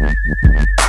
Música